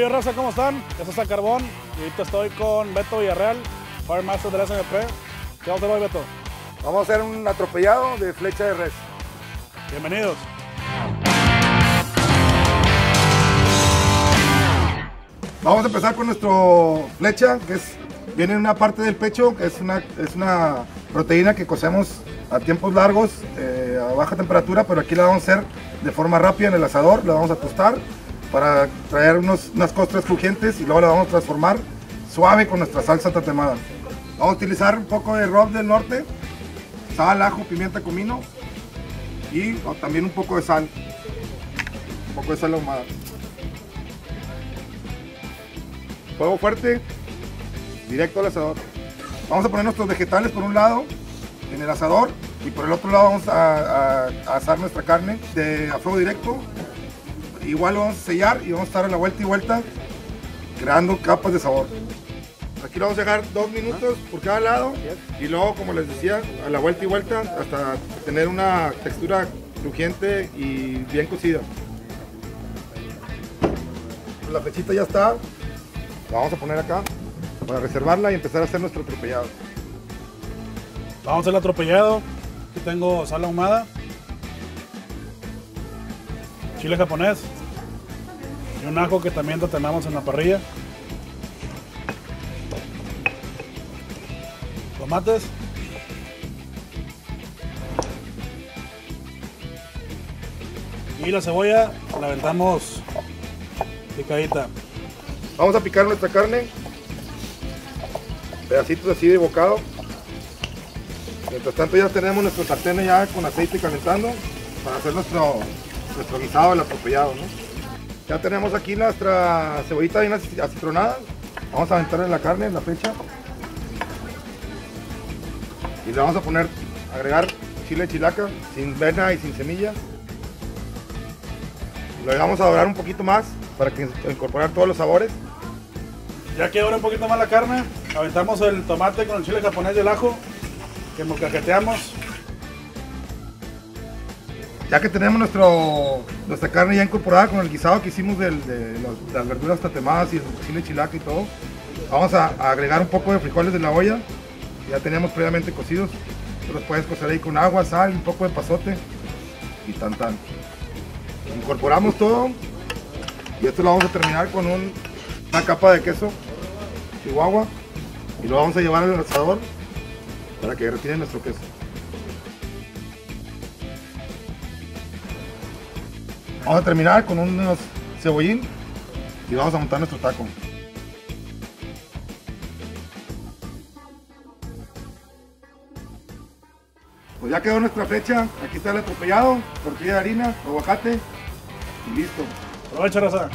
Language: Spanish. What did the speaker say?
raza? ¿Cómo están? Eso está Carbón y ahorita estoy con Beto Villarreal, Fire Master del SMP. ¿Qué vamos a hacer hoy, Beto? Vamos a hacer un atropellado de flecha de res. Bienvenidos. Vamos a empezar con nuestro flecha, que es, viene en una parte del pecho, que es una, es una proteína que cocemos a tiempos largos, eh, a baja temperatura, pero aquí la vamos a hacer de forma rápida en el asador, la vamos a tostar para traer unos, unas costras crujientes y luego la vamos a transformar suave con nuestra salsa tatemada. Vamos a utilizar un poco de rub del norte, sal, ajo, pimienta, comino y también un poco de sal, un poco de sal ahumada. Fuego fuerte, directo al asador. Vamos a poner nuestros vegetales por un lado en el asador y por el otro lado vamos a, a- a asar nuestra carne de, a fuego directo. Igual lo vamos a sellar y vamos a estar a la vuelta y vuelta creando capas de sabor. Aquí lo vamos a dejar dos minutos por cada lado y luego, como les decía, a la vuelta y vuelta hasta tener una textura crujiente y bien cocida. La flechita ya está, la vamos a poner acá para reservarla y empezar a hacer nuestro atropellado. Vamos a hacer el atropellado. Aquí tengo sal ahumada, chile japonés y un ajo que también tatemamos en la parrilla. Tomates. Y la cebolla la aventamos picadita. Vamos a picar nuestra carne, pedacitos así de bocado. Mientras tanto ya tenemos nuestro sartén ya con aceite calentando para hacer nuestro, nuestro guisado atropellado. ¿no? Ya tenemos aquí nuestra cebollita bien aci- acitronada. Vamos a aventarle la carne en la flecha. Y le vamos a poner, agregar chile chilaca sin vena y sin semilla. Lo vamos a dorar un poquito más para que incorporar todos los sabores. Ya que ahora un poquito más la carne, aventamos el tomate con el chile japonés y el ajo, que molcajeteamos. Ya que tenemos nuestro, nuestra carne ya incorporada con el guisado que hicimos de, las verduras tatemadas y el chile chilaca y todo, vamos a, agregar un poco de frijoles de la olla. Ya teníamos previamente cocidos. Los puedes cocer ahí con agua, sal, un poco de pasote y tan tan. Incorporamos todo y esto lo vamos a terminar con un- una capa de queso chihuahua y lo vamos a llevar al asador para que retire nuestro queso. Vamos a terminar con unos cebollín y vamos a montar nuestro taco. Pues ya quedó nuestra flecha, aquí está el atropellado, tortilla de harina, aguacate y listo. Aprovecha, raza.